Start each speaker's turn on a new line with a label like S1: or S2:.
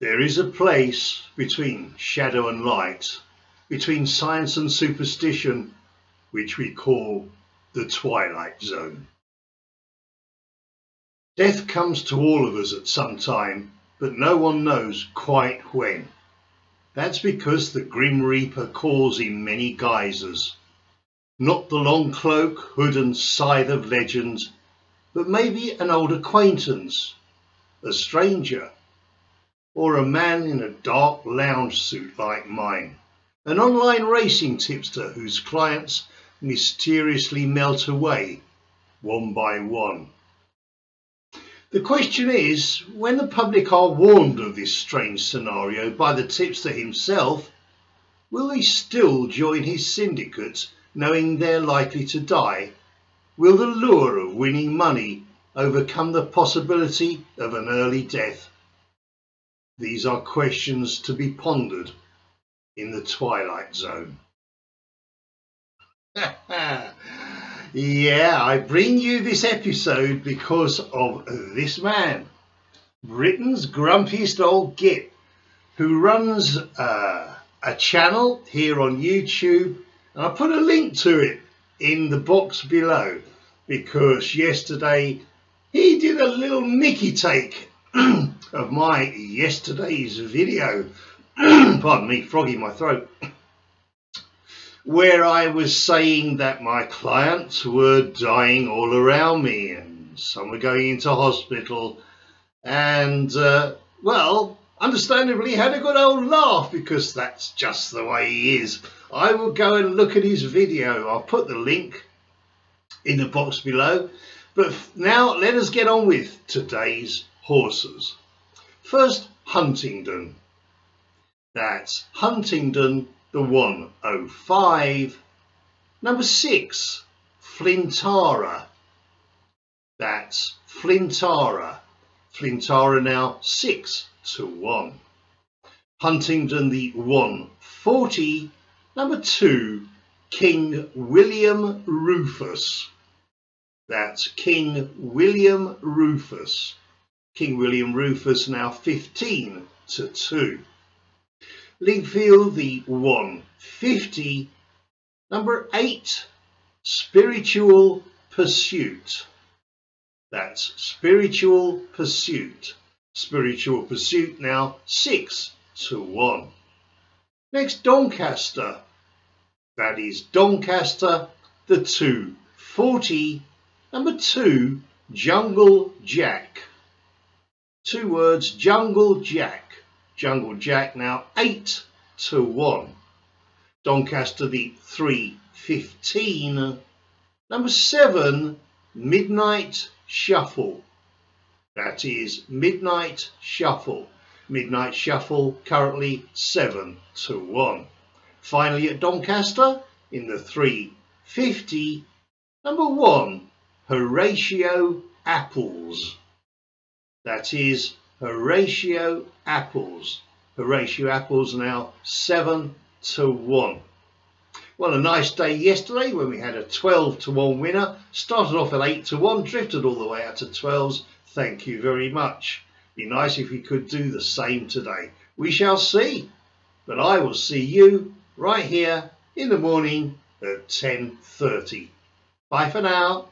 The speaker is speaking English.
S1: There is a place between shadow and light, between science and superstition, which we call the twilight zone. Death comes to all of us at some time, but no one knows quite when. That's because the Grim Reaper calls in many guises. Not the long cloak, hood and scythe of legend, but maybe an old acquaintance, a stranger, or a man in a dark lounge suit like mine, an online racing tipster whose clients mysteriously melt away one by one. The question is, when the public are warned of this strange scenario by the tipster himself, will they still join his syndicates knowing they're likely to die? Will the lure of winning money overcome the possibility of an early death? These are questions to be pondered in the Twilight Zone. yeah, I bring you this episode because of this man, Britain's grumpiest old git, who runs uh, a channel here on YouTube, and I put a link to it in the box below because yesterday he did a little Mickey take of my yesterday's video, pardon me, froggy my throat, where I was saying that my clients were dying all around me and some were going into hospital and, uh, well, understandably had a good old laugh because that's just the way he is. I will go and look at his video. I'll put the link in the box below. But now let us get on with today's horses. First, Huntingdon. That's Huntingdon, the 105. Number six, Flintara. That's Flintara. Flintara now six to one. Huntingdon, the 140. Number two, King William Rufus. That's King William Rufus. King William Rufus now 15 to 2. Lingfield the 150. Number 8, Spiritual Pursuit. That's Spiritual Pursuit. Spiritual Pursuit now 6 to 1. Next, Doncaster. That is Doncaster, the 240. Number 2, Jungle Jack. Two words, Jungle Jack. Jungle Jack now 8 to 1. Doncaster the 315. Number 7, Midnight Shuffle. That is Midnight Shuffle. Midnight Shuffle currently 7 to 1. Finally at Doncaster in the 350. Number 1, Horatio Apples. That is Horatio Apples. Horatio Apples now 7 to 1. Well, a nice day yesterday when we had a 12 to 1 winner. Started off at 8 to 1, drifted all the way out to 12s. Thank you very much. Be nice if we could do the same today. We shall see. But I will see you right here in the morning at 10.30. Bye for now.